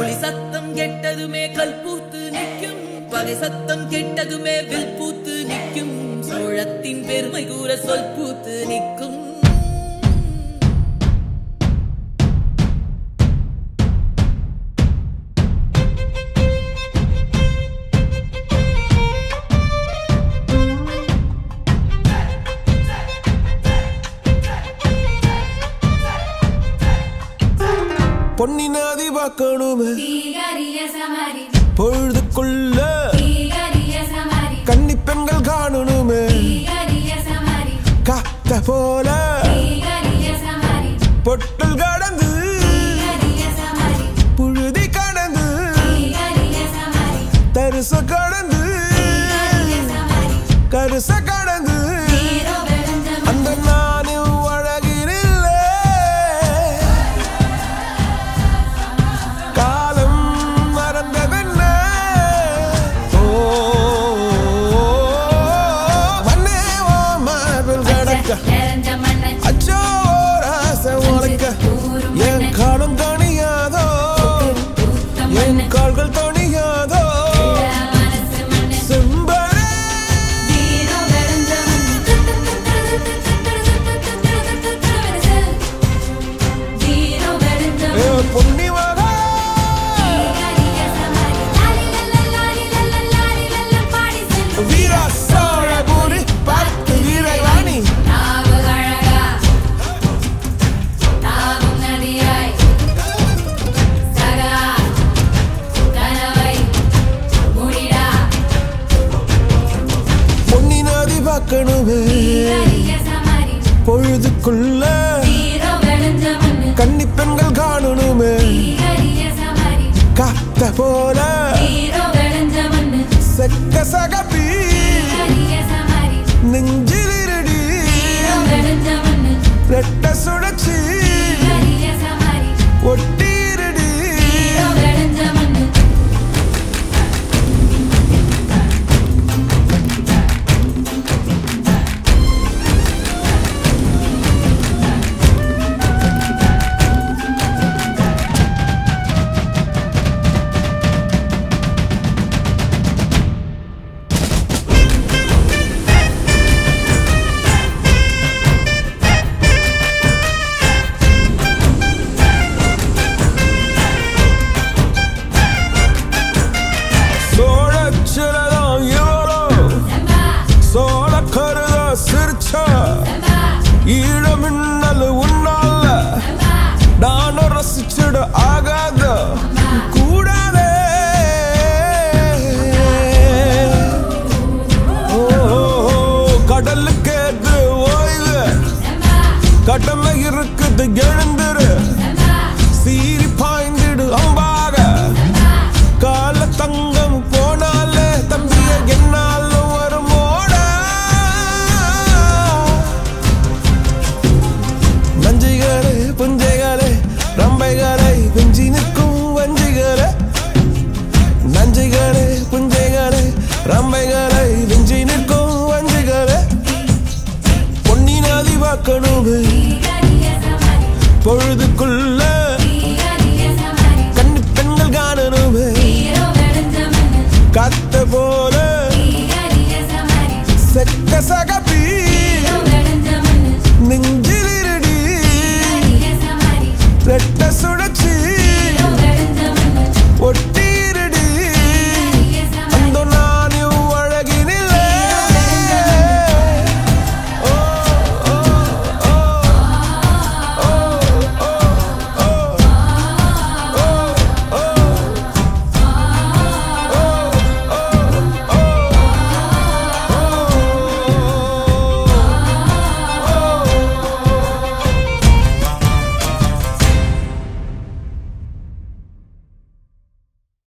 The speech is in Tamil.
புலி சத்தம் கெட்டதுமே கல்பூத்து நிற்கும். பகை சத்தம் கெட்டதுமே வில் பூத்து நிற்கும். சோழத்தின் பெருமை கூற சொல் பூத்து நிற்கும். பொன்னி நாதி பார்க்கணுமே. பொழுதுக்குள்ள கன்னி பெண்கள் காணணுமே. காத்த போல பொட்டல் கடந்து புழுதி கடந்து தரிசு கடந்து பார்க்கணுமே பொழுதுக்குள்ள கன்னி பெண்கள் காணணுமே. காத்த போல செக்க சகப்பி நெஞ்சிலிரடி ரெட்ட சுழச்சி யோசிச்சிட ஆகாத. கூடாதே. கடலுக்கு ஓய்வு. கடமை இருக்குது எழுந்துரு. பிஞ்சி நிற்கும் வஞ்சிகளே. நஞ்சிகளே குஞ்சைகளே ரம்பைகளை விஞ்சி நிற்கும் வஞ்சிகளே பொன்னினாதி பார்க்கணுமே